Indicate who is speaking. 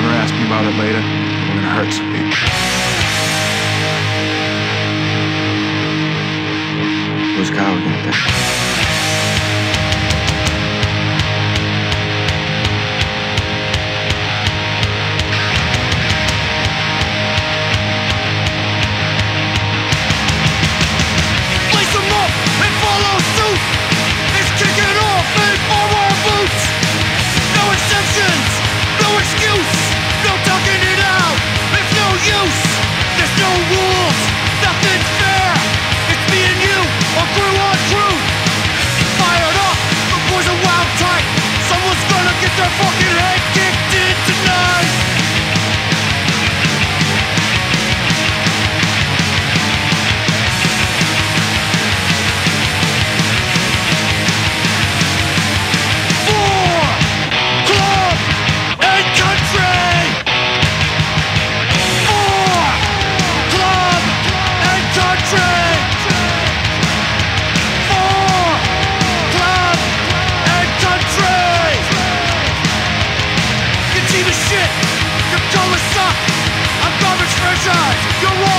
Speaker 1: ever ask me about it later, we're gonna hurt some people.
Speaker 2: Who's Kyle gonna die?
Speaker 3: shit. Your goal suck. I'm garbage franchise. You're